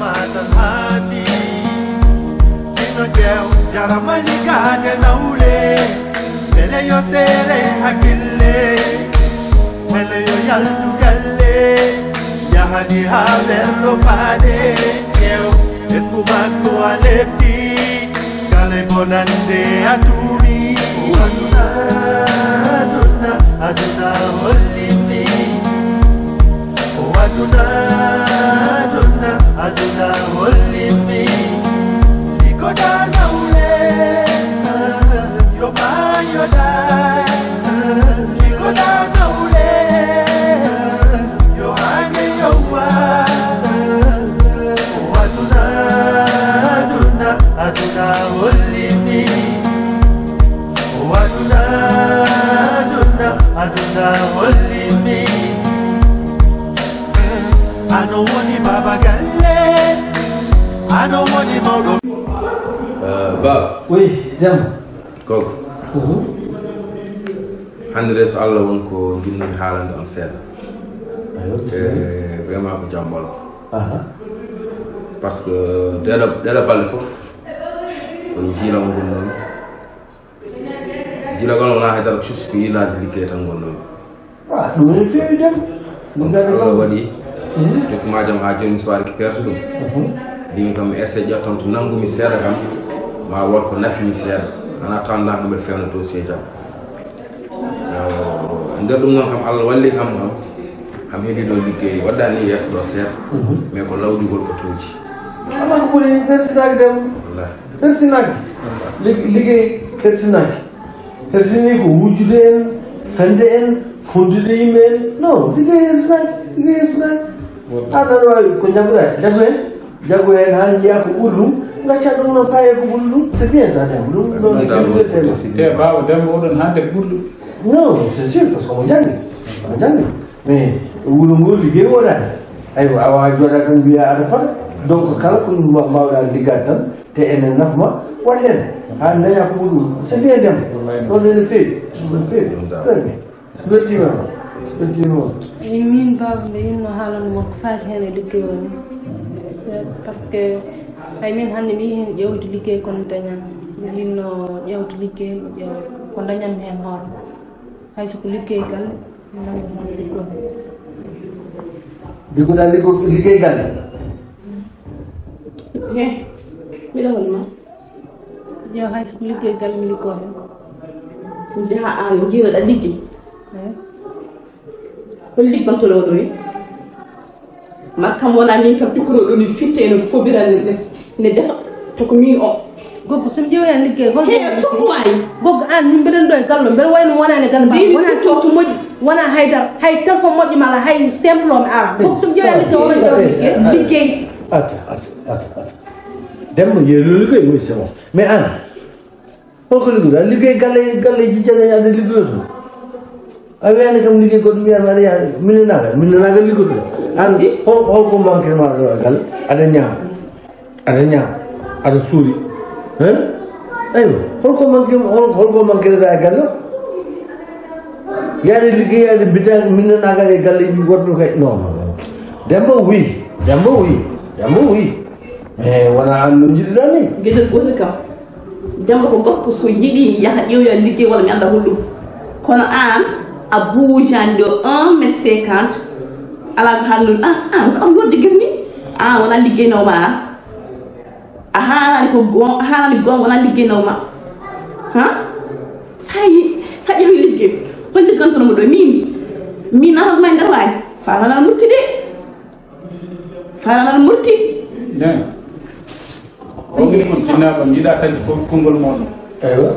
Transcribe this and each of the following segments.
matan hati. Kinojel jaramalikade naule Mele yo sere hakille Mele yo yaltugalle Yahadi haverlo pade. Yeo eskubanko alepti. Kale bonande atuni Aduna, aduna, aduna olimi Aduna, aduna وعدناه اللي I know one maudo ba Oui, jam. koko hannde de so allah won ko jinmi haalande on seeɗa e vraiment ko jammolo Aha. par ce que ɗeɗo ɗeɗo balle fof ko gonnomi jiilagol wona haydara ko juste ko yiilade liggey tan gonnomi Ah, ɗum ene feewi jam. Ɗo ɗum. waɗi dokkimajam ha joni soir ko ɗum kam mi essaye ƴettan to nanggumi seeɗa kam ma wot ko nafimi seeɗa ana tawna ko mbeɗa fewna dossier jam Euh, nder ɗum noon kam allah walli kam kam kam heeɓi ɗo liggey waddani yeeso ɗo seeɗa mais ko lawƴugol ko tuuji Ala ko ɓuri hersinaki dem. Hersinaki. Lig- Liggey hersinaki. Hersini ko wujjude en, fende en, fondude yimɓe en. Non, liggey hersinaki. Liggey hersinaki. Ha ɗaɗa wawi ko jaguɗa jagu en. jagoya en hanji yako ɓurɗum gacca ɗum noon paye ko ɓurɗum so bien ça dem ɗum ɗonte bawa dema oɗon hande ɓurɗum non c'est sûr par ce que omo janggi omo janggi mais wuro ngol liggey woɗani aywa a wawa jooɗa tan mbiya aɗa faga donc kala ko mbawɗa liggade tan te ene nafma wallen ha daña ko ɓurɗum c'est bien dem ɗon ene feewi ene feewi très bien beltimama beltimama min baba nde yinno ko faati hen e liggey o parce que ay min hannde mi yihen ƴewdi liggey komi dañan mi yinno ƴewde liggey mi ƴeewa ko dañanmi heen hoore hayso ko liggeygal mi nangi hon liggomi liggoɗa liggo liggeygal e mbiɗa wonma ƴeewa hayso ko liggeygal mi liggoo heen jaha an jiiroɗa liggey hol liggontolo waɗoyi ni ma kam wona min kam cukkoroɗo ni fitte ene fobira ne ne defa to ko min o. Goggo somi ƴeewi hen liggey hol fof wawi goggo an min mbeɗen ɗo e gallo mbeɗa wayno wonani galle Mbimi wona cuucu moƴƴi wona haydara hay téléphone moƴƴo mala hay simple o mi ara goggo somi ƴeewi hen liggey wona ƴeew liggey liggey ata ata ata ata. Dembo yeelo liggey oui c'est bon mais an. Holko liggoɗa liggey galle galle jijjane aɗa liggoyoto a wiyani kam liggey goɗɗo mbiyami aɗa yaa minnenagal minnenagal liggotoɗa an hol holko manque ma ɗo e galle aɗa ñaama aɗa ñaama aɗa suuri hein aywa holko manque hol- holko manque ɗeɗa e galle o yaade liggey yaade bidda minnenagal e galleji goɗɗo kay non non non dembo wi dembo wi dembo wi mais wona an no jiɗiɗa ni gotel kam demba ko so yaha ƴewya liggey walla mi anda holɗum kono an a boujani ɗo 1 métre 50 ala ko hannun an an ko am lodde gam ni? An wona liggeynoma an a haalani ko gon a haalani gon wona liggeynoma ha sa sa ƴeewi liggey hol liggantonomo ɗo min min nan may nder wawi faranal murti de. Faranal murti o ngi on jinnaɓe jiiɗa taƴi konngol moɗon eywa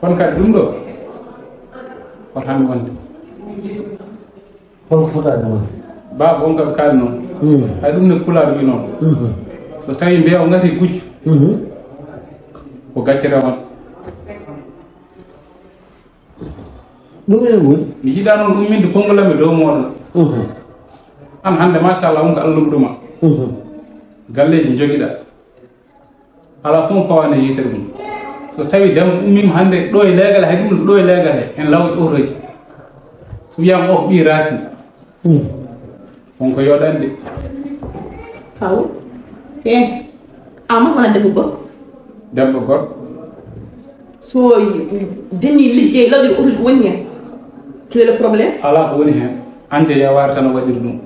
kono kadi ɗum ɗo hande wonde holko fotade won baba on kam kaali noon hay ɗum ne pulaɗo wi noon so tawi mbiya o ngati gujjo ko gacce rewan ɗum enen woni mi yiɗa noon umminde konngol am e dow moɗon an hande machallah on ko allah ɗuma galleji joguiɗa ala fon fawane yitere mum so tawi demo ummima hande ɗo e leegal hay ɗum ɗo e leegal he en lawƴi otoji so wiyama o ko ɓi racine wonko yoɗande kaw e amat wona debbo gorko debbo goɗɗo so deni liggey lawƴi otoji ko woni hen quel est le probléme ala ko woni hen ante yaware tan o waɗiri ɗum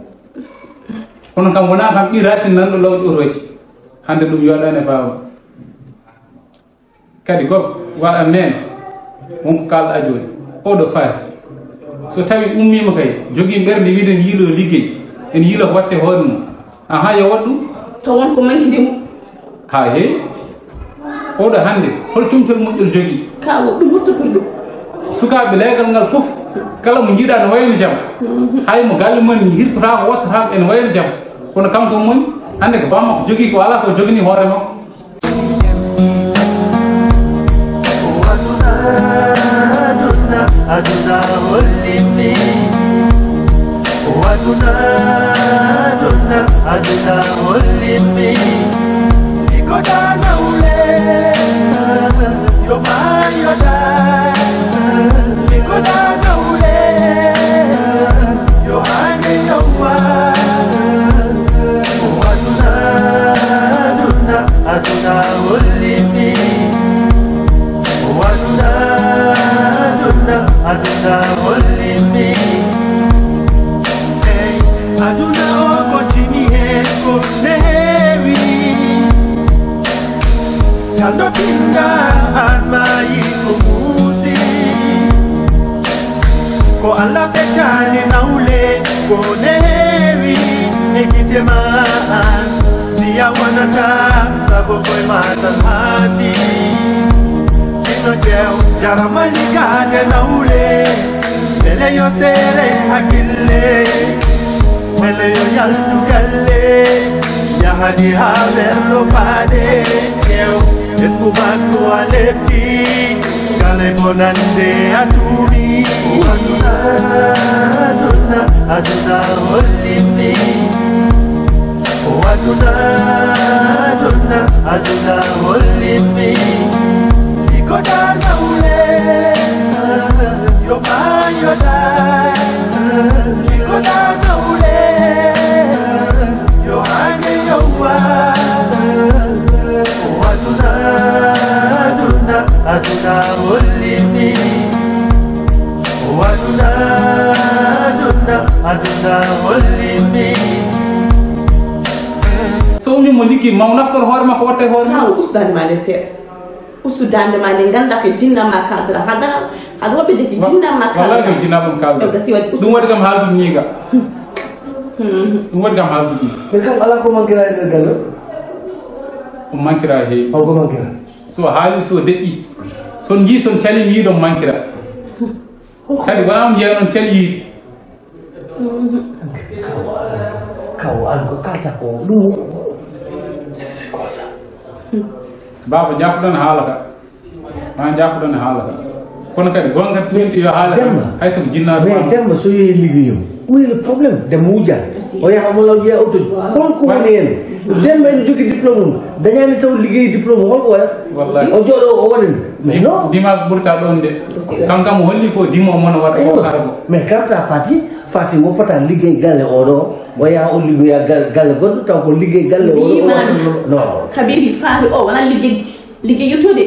kono kam wona kam ɓi racine nanɗo lawƴi otoji hande ɗum yoɗani e bawa kadi gob waɗa nene wonko kalɗa joni oɗo faati so tawi ummima kay jogui ɓerde wiide ne yiilo liggey ene yiilo watte hoore mum aha yo waɗ ɗum taw wonko manquidimo ha heewi oɗo hande hol cumtol moƴƴol jogui kawo ɗum wurtotori ɗum sukaɓe leegal ngal foof kala mo jiiɗa ne wayno jaam hay mo galle mumen hirtota ko wattata ene wayno jaam kono kanko moni hande ko bammakko jogui ko ala ko jogani hoore makko adunahulimi wadunaduna adunahulimi nikodanaule ليها كلي مليون يالتو كلي يا هدي هابل وبادي اسكو باكو عليبتي كالي بوناندي اتوني واتونا اتونا اتونا وليمي واتونا اتونا اتونا وليمي Go down, down, down. You're my, you're thine. Liko dana ule. You're hange, you're wine. Watuna, atuna, atuna ulimi. Watuna, atuna, atuna ulimi. So, ni mundi ki maunaf kar horma kote horma. Ha, ustan mane se. Seeɗa ustudade ma nde ganda ko jinnama kaldata hada hada woɓɓe de ko jinnama wallahi kaldata ko jinnaɓam kalɗo Ɗum gasi waɗi ɗum waɗi kam haaldude ni ga. Ɗum waɗi kam haaldude ni mais kam ala ko manquera e nder galle ɗum manquera heewi holko manquera so haali so deƴƴi son jii son cali mi yiɗon manquera kadi wona on jeeya noon cali yiide kaw an ko kalta ko ɗum baba jafuɗon haala ka. Ma jafuɗon haala ka. Kono kadi gonga so winti yo haala kam Demba. hay soko jinnaɗo mais demba so yehi liggeyum où est le problème? O law jeeya autoji holko woni hen demba ene jogui diplôme mum dañani taw ligguey diplôme holko wayata o jooɗo o waɗani mais non. dimaɓe ɓurta ɗon de. Kam kam o holli ko dimo mono waɗa ko sara ko mais kamta fati fati woppata liggey galle oɗo o yaha o liggoya galle galle goɗɗo taw ko liggey galle oɗo o non. Habibi faari o wona liggey liggey yettude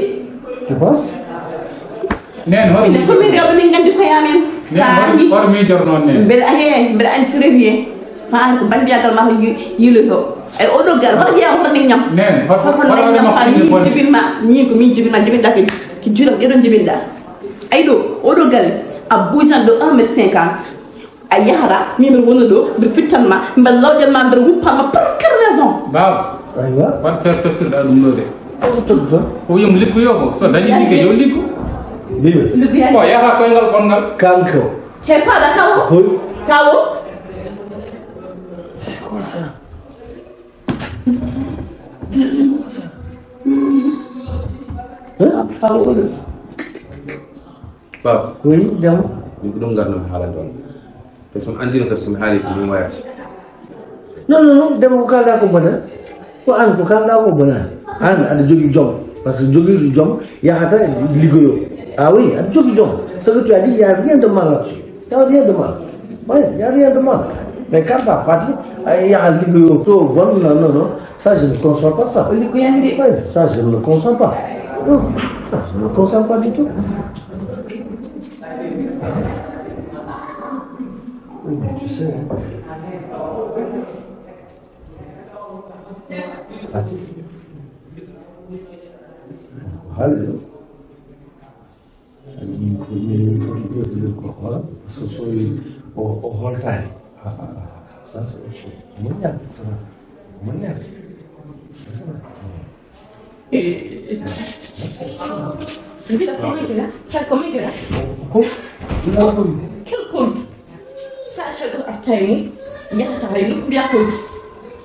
je pense nen hoto minen komin rewɓe min gandi koyamen faari hoto miijor noon nen. Mbeɗa he mbeɗa andi trevier faari ko bandiyagal ma ko yiiloto ay oɗo gal hoto ñam hoto nden ñam fa makko min bonde. jibinma min ko min jibinma jibinɗa ko ko juuram ɗeɗon jibinɗa ayi ɗo oɗo gal a bougeant de 1 mètre 50 a yahata min mbiɗa wona ɗo mbiɗa fittanma mbiɗa lawƴanma mbiɗa wuppanma pour quelle raison baba aywa wat feere tottirɗa ɗum ɗo de. O wiyomo liggoyo ko so dañi liggue yo liggo mbiɓe liggoyani o yahata koyngal gongal kanko he paɗa kawo koy kawo c'est quoi ça kawo oɗo baba oui jam min ko andino kadi somi haali ko non non non demo ko kalɗa ko bana ko an ko kalɗa ko bana an joom par ce que joguiɗo joom yahata liggoyo ah oui jogui joom ce que tu as dit y a rien de mal là-dessus. Y a rien de mal. Oui y a rien de mal. Mais quand t'as fati yaha liggoyo to bon non non non. Ça je ne conçois pas ça. Oui ça je ne le conçois pas. Non ça je ne le conçois pas du tout. Oui, mais tu sais hein. 분이 끌어들일 거거나 소소히 오월달 사서 뭐냐 무슨 뭐냐 Mira, come que la, sa come que la. Kom, ina ko yi. Kel kom. Sa ta go aftayi, ya ta bayi ku ya ko.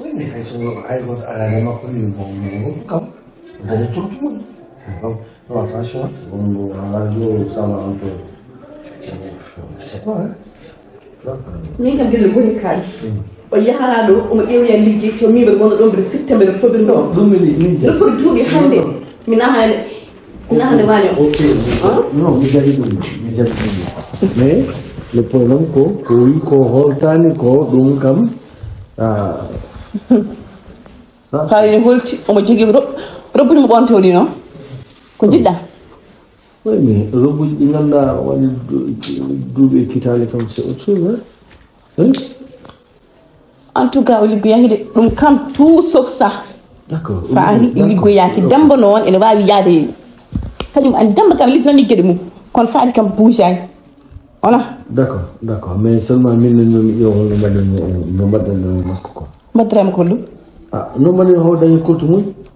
Wai ne kai so ai go ala da makuri mu mu kam. Go tun tun. Toa kasha, angalie usalama wa mtoto. Mina ngile buni kadi. Oyahara do umje uya ligi to mi be gondo do be fitta be fobe do. Do mi ni. Do fobe tubi hande. Mina hande. Mina hande wani. Okay. No, mi jadi dum. Mi jadi dum. Me le problem ko ko wi ko holtani ko dum kam ah. Kay holti omo jogi rob robbuni mo ɓon tewɗino وجدة وين ربو إن الله ودوب الكتاب كم سأوصل en tout cas o liggoya hide ɗum kam tout sauf ça faari liggoyaki damba noon ene wawi yaade kañum an damba kam liggi tan liggede mum kono faari kam bougani voilà d' accord d' accord mais seulement min yo holno mbaɗen no mbaɗen makko ko mbaddirama ko hollum no mbaɗen howdañi courte mum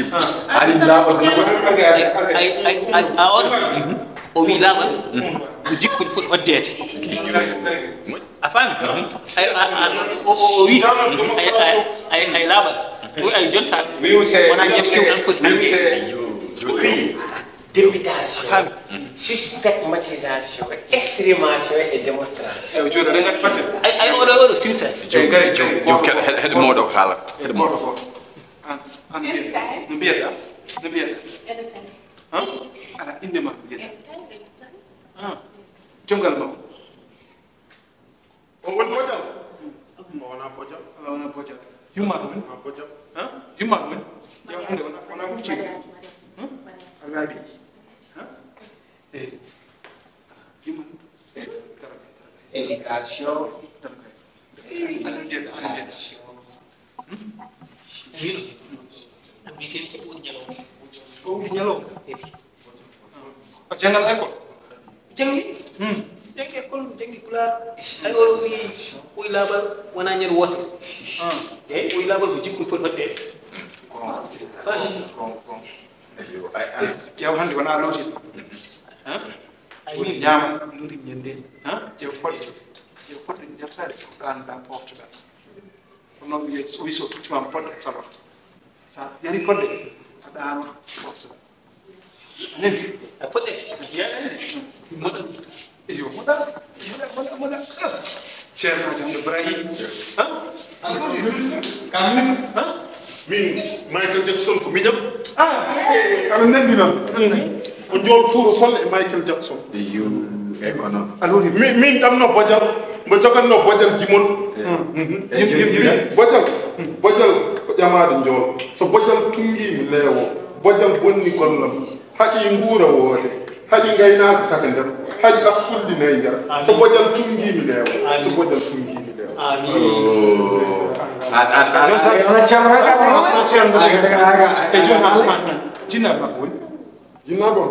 cheap. Alin laa ordre ay ay ay a on o wi laaɓal o jikkude foti oddeede a faami o wi ay laaɓal ay jonta wona jeftiw tan foti wi députation suspectmatisation extrémation e démonstration eyi joni oɗen gati patte ay oɗo oɗo sinsa jom jom jom heɗe moɗo haala heɗe moɗo Anytime. No beer. No beer. Anytime. Huh? Ah, in the morning. Anytime. Ah. Jungle mo. Oh, one bojal. Mo na bojal. Ala na bojal. You man win. Ma bojal. Huh? You man win. Ya kunde ona ona ku chi. Huh? Ala bi. Huh? Eh. You man. Eh. Educación. Educación. Educación. mino ɗum mbiyeten ko ɓuri ñalowma ko ɓuri ñalowma eyi a janngan école jangi jangi école jangi pulaar hay oɗo wi ɓoy laaɓal wona ñande wootere eyi ɓoy laaɓal ko jikkude foti waɗɗeɗe ƴeew hannde wona lowtin woni ñaama lurim ñande ƴeew poɗɗo ƴeew poɗɗo jartade ko ɗan ɗan poftoɗa ko noon wiye so wi so tuttimama poɗɗe saba sa yari poɗɗe a ɗano poftoɗa anani a poɗɗe moɗon yo moɗa moɗa moɗa moɗa ceerno hade hande brahim han ka ministre han min michael jackson ko miñam ah. Aɗa nandi noon o jol fuuro sol e michael jackson kono alwoni min min ɗamno bojal mbo jogatno bojal jimol bojal bojal ko ƴamaade njool so bojal tungiimi leewo bojal bonni gollam haɗi nguura woode haɗi ngaynaaka saka nder haɗi asfulɗi nayi nder so bojal tungiimi leewo so bojal tungiimi leewo amin e jom jinnaabam woni jinnaabam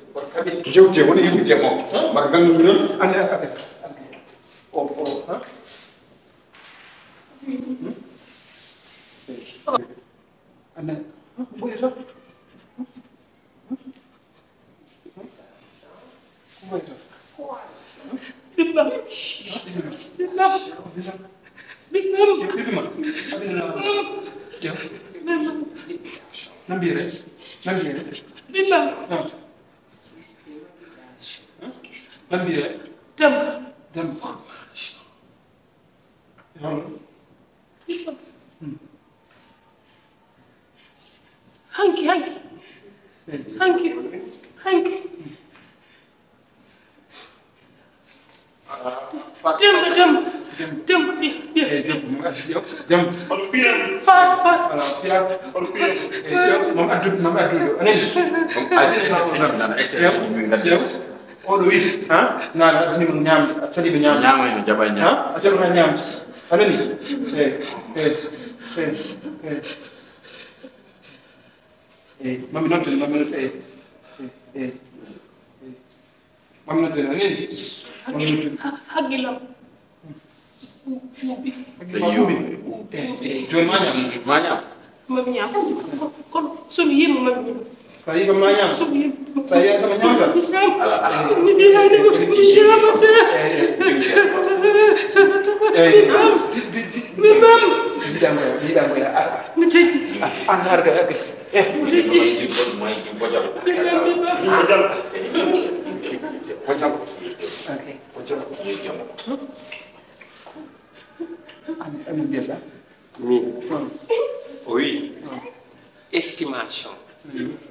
jewte woni yewte mo mbaɗa ganndumi noon ande ade o o ane ɓoyata Bimbam. Bimbam. Bimbam. Bimbam. nambire nambire Bimbam. lan diye dem dem formation yavrum. Hangi hangi? Hangi? Hangi? Dem dem dem bir dem dem Olympiyen fat fat Olympiyen dem mama dur mama dur ne mama dur all the ha? Na atini mnyambi atani binyambi ni ha? Eh eh eh eh mami mami eh eh mami mami hagila Salí con mañana. Salí esta mañana. Estimación. Mm -hmm.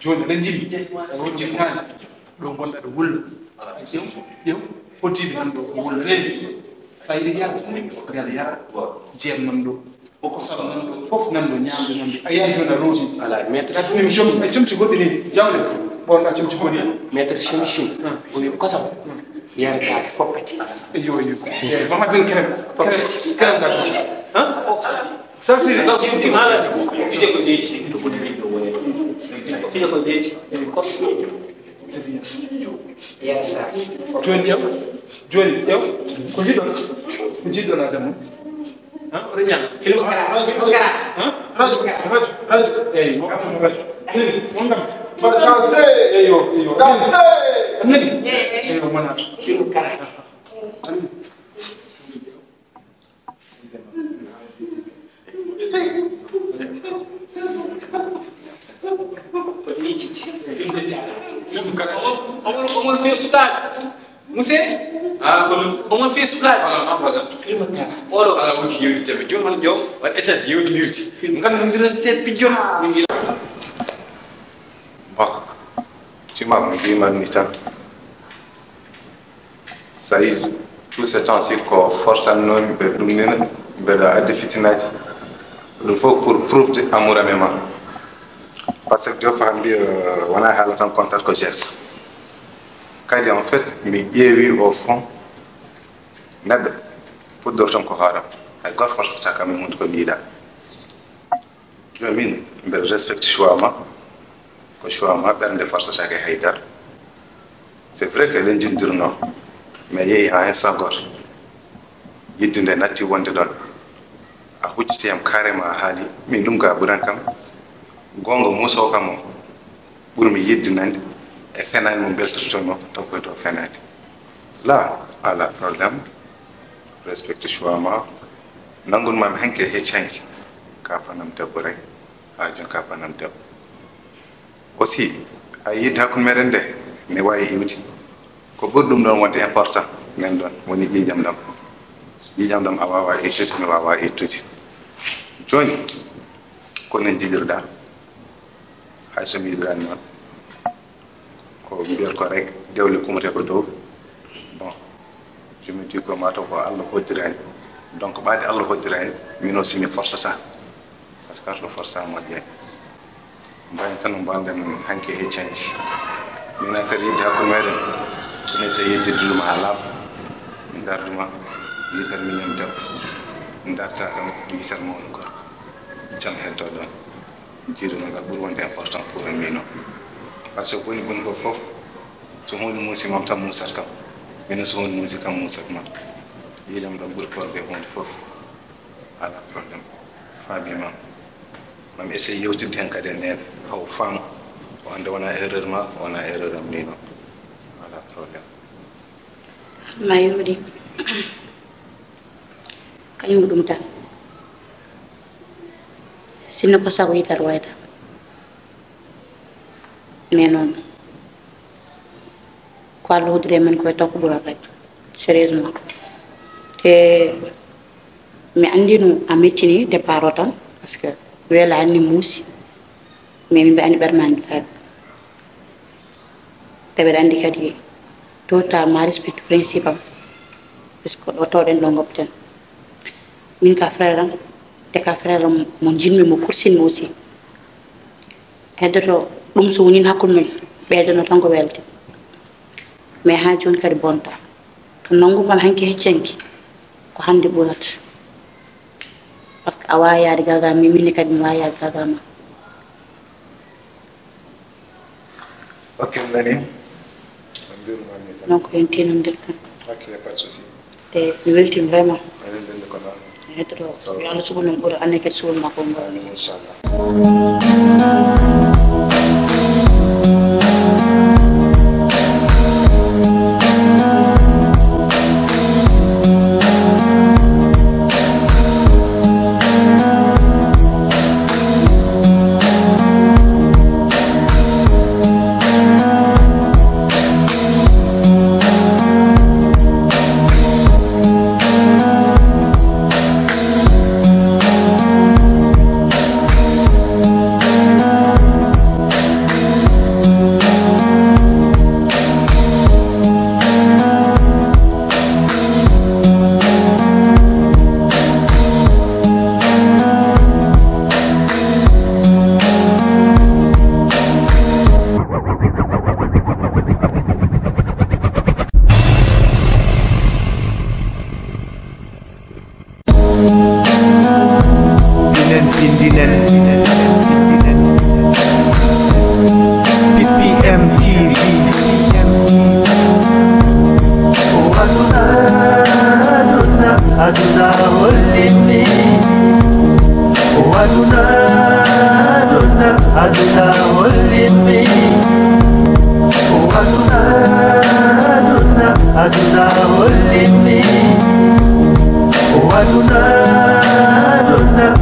joni aɗa jimmi jimnani ɗo gonɗa ɗo wulla ƴew ƴew fotiɓe nan ɗo ko wulla rewi sa yiɗi yaara yaɗa yaara jeem nan ɗo boko sara nan ɗo fof nan ɗo ñamde nan ɗo a yaha joni a roosi gatinimi comci ay comci goɗɗi ni jawle ɓorɗa comci goni maître chemichim woni kosam yarataake foppete yo yo mamadan kerem kerem kerem Кстати, на сути надо, где хоть дети, то будет видно у него. Где хоть дети, Я так. Джон, я, Джон, я, куди дон, куди дон ada mu? Renyang. Film karat. Karat. Raju. Raju. Raju. Eh, mau apa mau raju? Mau nggak? Berdansa, ayo, ayo, dansa. Nih. Eh, mana? Film karat. Nih. Odmienić. Uma universidade. Não sei. Ah, quando uma vez o cara. Ah, não, não, Filma cara. Olha, olha o que eu te pedi, mano, eu, mas essa é eu mute. Filma cara, não grande ser pediu. Bak. Çıkmak mı diyeyim administran? Sayın, tout ce temps-ci qu'on force à nous, nous, nous, nous, nous, nous, nous, nous, nous, nous, ɗum fof pour prouve amour ame ma par ce que jofa han mbi wona haala tan contat ko geste kadi en fait mi ƴeewi au fond neɗɗo puddor tan ko hooram hay goto forceta kam e hunde ko mbiɗa joni min mbeɗa respecte choix ma ko choix ma ɓernde forcetake e haydara c' est vrai que eɗen jindirno mais yeehi ha instant goto yidde nde natti wonde ɗon a huccitiyam carrément haali min ɗum ga ɓuran kam gonga muso kam o ɓurmi yiddinande e fenani mo beltotono taw koye dow fenade la ala probléme respecte choix ma nangunmami hanke heccanki ka banam debbo rek ha joni ka debbo aussi a yidde hakkude meɗen nde ne wawi iwdi ko ɓuri ɗum ɗon wonde important nen ɗon woni ƴiƴam ɗam ƴiƴam ɗam a wawa ittude mi wawa ittude joni kono jiɗirɗa hay so mi yiɗirani noon ko mbiyat ko rek dewle kumate ko dow bon je me dis que mataw ko allah hoddirani donc ɓaade allah hoddirani min aussi mi forcata par ce que arɗo força moƴƴani mbawi tan no mbawden hanke heccanki min affaire yidde hakkude meɗen ene essaye yettidde min darduma yitere miñam debbo darta kam yitere mawno gorko jam heddo ɗon jiiruno ngal ɓuuri wonde important pour en mino par ce que boni boni ko fof so hunde muusi mam tan muusat kam minen so hunde muusi kam muusat mam yiidam ɗon ɓuuri forde hunde fof ala probléme faamimam mami essaye yewtidde hen kadi e nene haw faama o ande wona erreur ma wona erreur am ni noon ala probléme mayuɗi kañum ɗum tan sinno ko sago yitar wayta mais noon ko allah hoddiri men koye ko ɓuura rek sérieusement te mi andino a mettini départ o tan par que weela anni muusi mais min mbi andi ɓermani laaɓi te ɓeɗa andi kadi totalement respecte principe am puisque ɗo min ka frère am te ka frère am mo jinmi mo kursinmi aussi heddoto ɗum so wonin hakkude men ɓeydono tan ko welde mais ha joni kadi bonta to nanggumal hanki heccanki ko hande ɓurat par ce que a wawi yaade gaga mi minne kadi mi wawi yaade gaga ma ok nani donc en tinnodir tan ok pas de souci te mi weltima vraiment heteroo yàlla sugu na ko anneke sugu ma ko ngoro tindinen BPM TV aduna aduna aduna Oh aduna aduna aduna Oh aduna aduna aduna aduna